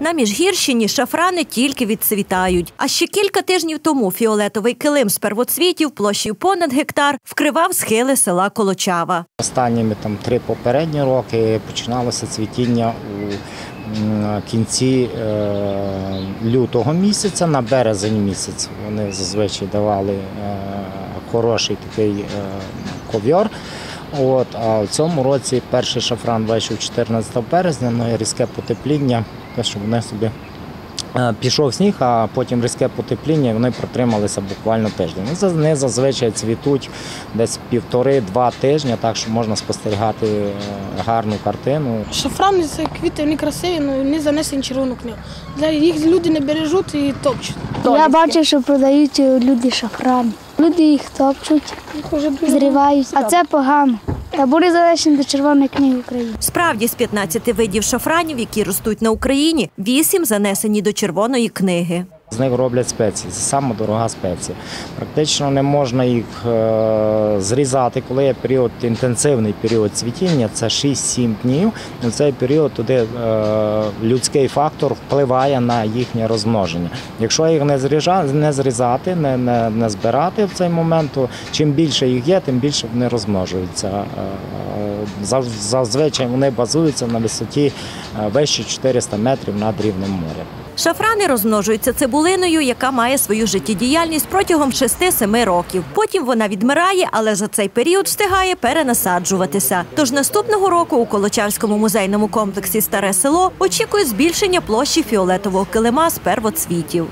На Міжгірщині шафрани тільки відцвітають. А ще кілька тижнів тому фіолетовий килим з первоцвітів площею понад гектар вкривав схили села Колочава. Останніми там три попередні роки починалося цвітіння у кінці е, лютого місяця на березень місяць. Вони зазвичай давали е, хороший такий е, ковьор. От, а в цьому році перший шафран вийшов 14 березня, ну і різке потепління, те, що вони собі е, пішов сніг, а потім різке потепління, і вони протрималися буквально тиждень. Ну, Вони зазвичай цвітуть десь півтори-два тижні, так що можна спостерігати е, гарну картину. Шафрани це квіти, вони красиві, але вони занесені червону книгу. Їх люди не бережуть і топчуть. Я бачив, що продають люди шафрани. Люди їх топчуть, зривають, а це погано. Та були залишені до Червоної книги України. Справді, з 15 видів шафранів, які ростуть на Україні, 8 занесені до червоної книги. З них роблять спеції. Це саме дорога спеція. Практично не можна їх е, зрізати, коли є період, інтенсивний період цвітіння, це 6-7 днів. У цей період туди е, людський фактор впливає на їхнє розмноження. Якщо їх не не, зрізати, не, не, не збирати в цей момент, то чим більше їх є, тим більше вони розмножуються. Зазвичай вони базуються на висоті е, вище 400 метрів над рівнем моря. Шафрани розмножуються цибулиною, яка має свою життєдіяльність протягом 6-7 років. Потім вона відмирає, але за цей період встигає перенасаджуватися. Тож наступного року у Колочавському музейному комплексі Старе село очікують збільшення площі фіолетового килима з первоцвітів.